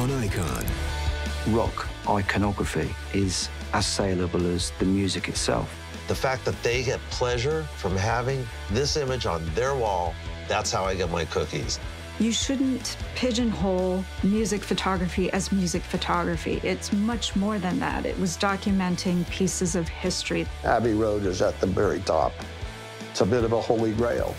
on Icon. Rock iconography is as saleable as the music itself. The fact that they get pleasure from having this image on their wall, that's how I get my cookies. You shouldn't pigeonhole music photography as music photography. It's much more than that. It was documenting pieces of history. Abbey Road is at the very top. It's a bit of a holy grail.